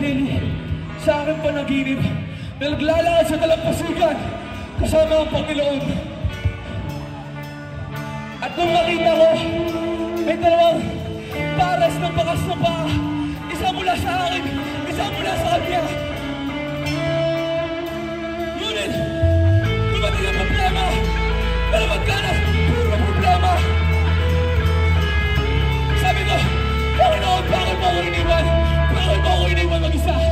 nakakadini sa aking panaginip na naglalaan sa dalampasigan kasama ang Panginoon. At nung nakita ko, may dalawang pares ng bakas na paa. Isa mula sa akin, isa mula sa kanya. Ngunit, dumating ang problema. Pero magkana, puro problema. Sabi ko, Panginoon, bakit mo ako iniwan? soy todo y ni vuelvo quizás.